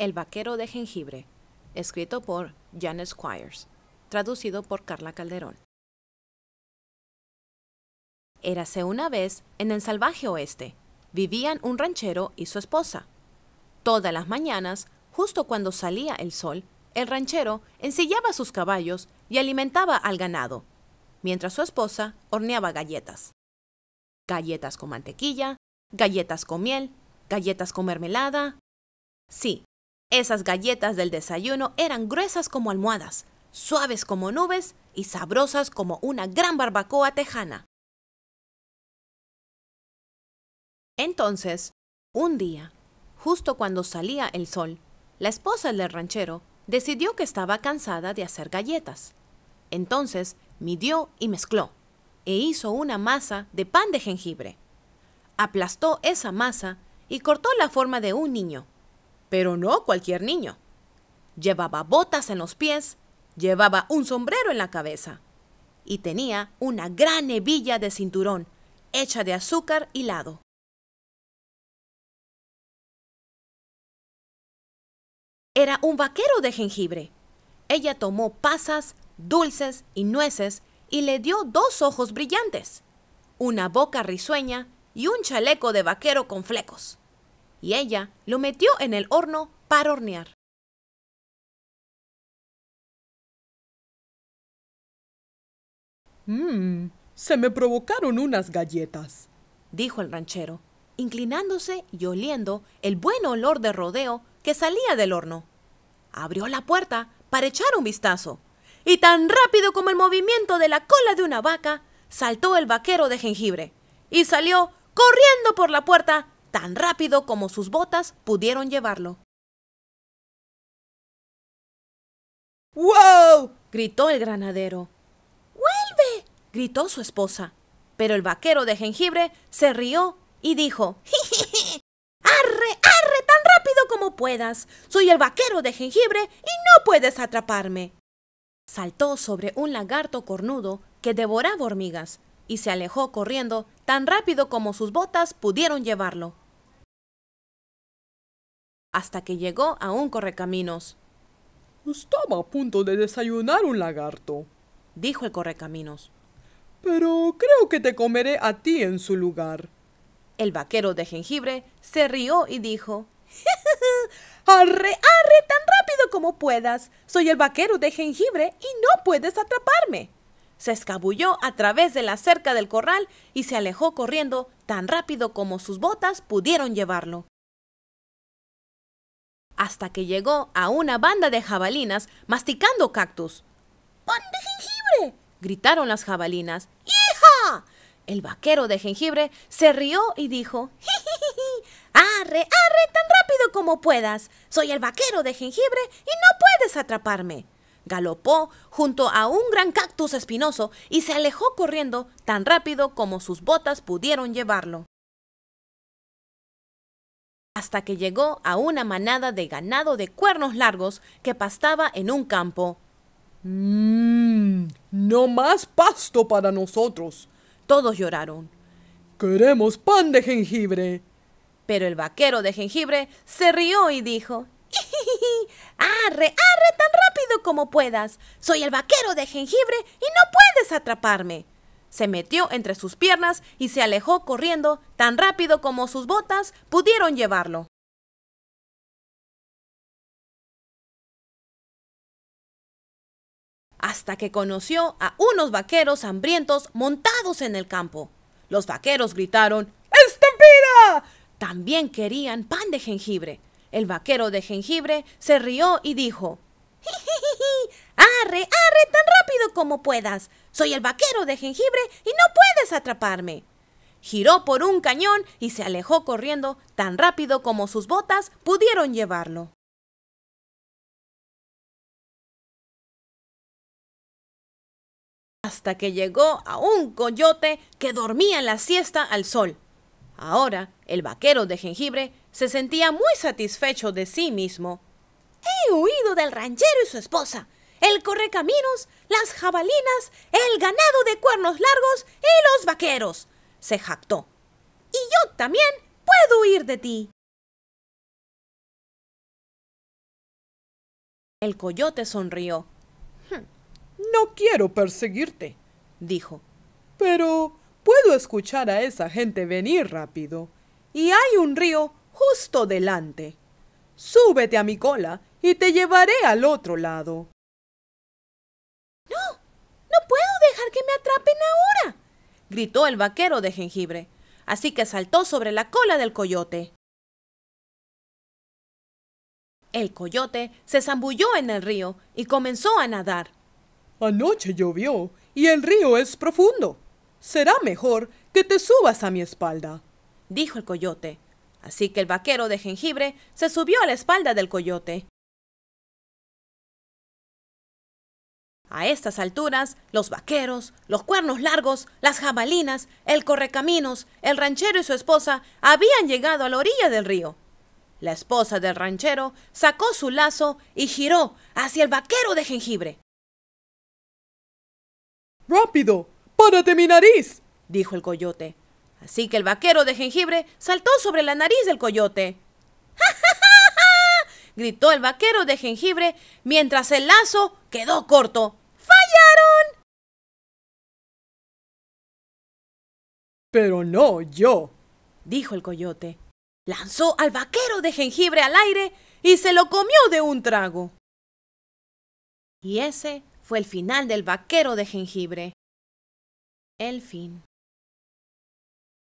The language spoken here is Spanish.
El vaquero de jengibre, escrito por Janet Squires, traducido por Carla Calderón. Érase una vez en el salvaje oeste. Vivían un ranchero y su esposa. Todas las mañanas, justo cuando salía el sol, el ranchero ensillaba sus caballos y alimentaba al ganado, mientras su esposa horneaba galletas. Galletas con mantequilla, galletas con miel, galletas con mermelada. Sí, esas galletas del desayuno eran gruesas como almohadas, suaves como nubes y sabrosas como una gran barbacoa tejana. Entonces, un día, justo cuando salía el sol, la esposa del ranchero decidió que estaba cansada de hacer galletas. Entonces midió y mezcló, e hizo una masa de pan de jengibre. Aplastó esa masa y cortó la forma de un niño pero no cualquier niño. Llevaba botas en los pies, llevaba un sombrero en la cabeza y tenía una gran hebilla de cinturón hecha de azúcar hilado. Era un vaquero de jengibre. Ella tomó pasas, dulces y nueces y le dio dos ojos brillantes, una boca risueña y un chaleco de vaquero con flecos y ella lo metió en el horno para hornear. Mmm, se me provocaron unas galletas, dijo el ranchero, inclinándose y oliendo el buen olor de rodeo que salía del horno. Abrió la puerta para echar un vistazo, y tan rápido como el movimiento de la cola de una vaca, saltó el vaquero de jengibre y salió corriendo por la puerta tan rápido como sus botas pudieron llevarlo. ¡Wow! gritó el granadero. ¡Vuelve! gritó su esposa. Pero el vaquero de jengibre se rió y dijo, ¡Arre, arre, tan rápido como puedas! Soy el vaquero de jengibre y no puedes atraparme. Saltó sobre un lagarto cornudo que devoraba hormigas y se alejó corriendo tan rápido como sus botas pudieron llevarlo hasta que llegó a un correcaminos. Estaba a punto de desayunar un lagarto, dijo el correcaminos. Pero creo que te comeré a ti en su lugar. El vaquero de jengibre se rió y dijo, ¡Arre, arre, tan rápido como puedas! Soy el vaquero de jengibre y no puedes atraparme. Se escabulló a través de la cerca del corral y se alejó corriendo tan rápido como sus botas pudieron llevarlo hasta que llegó a una banda de jabalinas masticando cactus. ¡Pan de jengibre! gritaron las jabalinas. ¡Hija! El vaquero de jengibre se rió y dijo, ¡Arre, arre, tan rápido como puedas! Soy el vaquero de jengibre y no puedes atraparme. Galopó junto a un gran cactus espinoso y se alejó corriendo tan rápido como sus botas pudieron llevarlo hasta que llegó a una manada de ganado de cuernos largos que pastaba en un campo. Mmm, no más pasto para nosotros. Todos lloraron. Queremos pan de jengibre. Pero el vaquero de jengibre se rió y dijo, ¡Arre, arre tan rápido como puedas! Soy el vaquero de jengibre y no puedes atraparme se metió entre sus piernas y se alejó corriendo tan rápido como sus botas pudieron llevarlo. Hasta que conoció a unos vaqueros hambrientos montados en el campo. Los vaqueros gritaron ¡Estampida! También querían pan de jengibre. El vaquero de jengibre se rió y dijo ¡Arre, arre, tan rápido como puedas! Soy el vaquero de jengibre y no puedes atraparme. Giró por un cañón y se alejó corriendo tan rápido como sus botas pudieron llevarlo. Hasta que llegó a un coyote que dormía en la siesta al sol. Ahora, el vaquero de jengibre se sentía muy satisfecho de sí mismo He huido del ranchero y su esposa, el correcaminos, las jabalinas, el ganado de cuernos largos y los vaqueros, se jactó. Y yo también puedo huir de ti. El coyote sonrió. No quiero perseguirte, dijo. Pero puedo escuchar a esa gente venir rápido. Y hay un río justo delante. Súbete a mi cola y te llevaré al otro lado. No, no puedo que me atrapen ahora, gritó el vaquero de jengibre. Así que saltó sobre la cola del coyote. El coyote se zambulló en el río y comenzó a nadar. Anoche llovió y el río es profundo. Será mejor que te subas a mi espalda, dijo el coyote. Así que el vaquero de jengibre se subió a la espalda del coyote. A estas alturas, los vaqueros, los cuernos largos, las jabalinas, el correcaminos, el ranchero y su esposa habían llegado a la orilla del río. La esposa del ranchero sacó su lazo y giró hacia el vaquero de jengibre. ¡Rápido! ¡Párate mi nariz! dijo el coyote. Así que el vaquero de jengibre saltó sobre la nariz del coyote. ¡Ja, ja, ja, gritó el vaquero de jengibre mientras el lazo quedó corto. ¡Fallaron! Pero no yo, dijo el coyote. Lanzó al vaquero de jengibre al aire y se lo comió de un trago. Y ese fue el final del vaquero de jengibre. El fin.